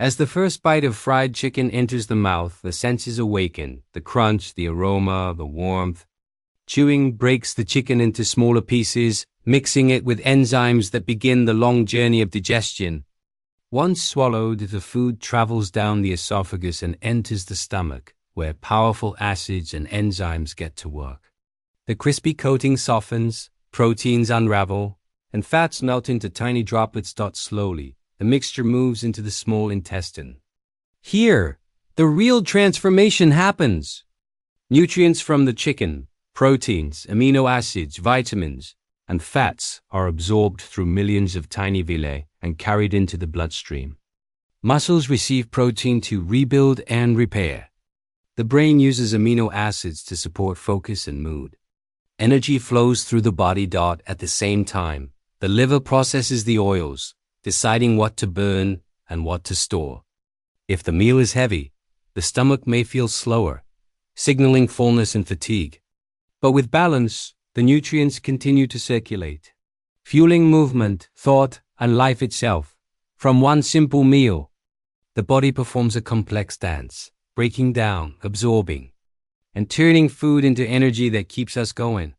As the first bite of fried chicken enters the mouth, the senses awaken the crunch, the aroma, the warmth. Chewing breaks the chicken into smaller pieces, mixing it with enzymes that begin the long journey of digestion. Once swallowed, the food travels down the esophagus and enters the stomach, where powerful acids and enzymes get to work. The crispy coating softens, proteins unravel, and fats melt into tiny droplets. Slowly, the mixture moves into the small intestine. Here, the real transformation happens. Nutrients from the chicken, proteins, amino acids, vitamins, and fats are absorbed through millions of tiny villi and carried into the bloodstream. Muscles receive protein to rebuild and repair. The brain uses amino acids to support focus and mood. Energy flows through the body. Dot at the same time, the liver processes the oils, deciding what to burn and what to store. If the meal is heavy, the stomach may feel slower, signaling fullness and fatigue. But with balance, the nutrients continue to circulate, fueling movement, thought, and life itself. From one simple meal, the body performs a complex dance, breaking down, absorbing, and turning food into energy that keeps us going.